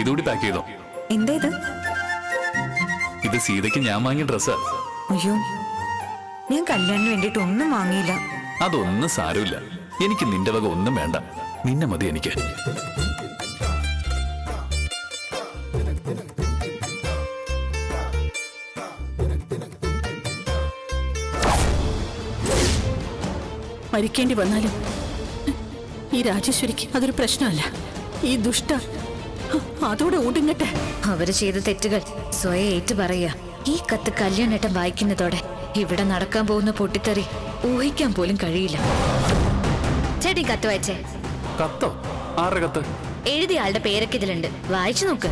ഇതുകൂടി പാക്ക് ചെയ്തോ? എന്താ ഇത് ഇത് സീതയ്ക്ക് ഞാൻ വാങ്ങിയ ഡ്രസ്സാ അയ്യോ ഞാൻ കല്യാണിന് വേണ്ടിട്ട് ഒന്നും വാങ്ങിയില്ല. അതൊന്നും സാരമില്ല. എനിക്ക് നിന്റെ വക ഒന്നും വേണ്ട. നിന്നെ മതി എനിക്ക്. മരിക്കേണ്ടി വന്നാലും ഈ രാജേശ്വരിക്ക് അതൊരു പ്രശ്നമല്ല. ഈ ദുഷ്ട അതോടെ ഒടുങ്ങട്ടെ അവർ ചെയ്ത തെറ്റുകൾ സ്വയം ഏറ്റു പറയാ ഈ കത്ത് കല്യാണേട്ടം വായിക്കുന്നതോടെ ഇവിടെ നടക്കാൻ പോകുന്ന പൊട്ടിത്തെറി ഊഹിക്കാൻ പോലും കഴിയില്ല. ചേട്ടി കത്ത് വായിച്ചേ. കത്തോ? ആരുടെ കത്ത്? എഴുതിയ ആളുടെ പേരൊക്കെ ഇതിലുണ്ട്. വായിച്ചു നോക്ക്.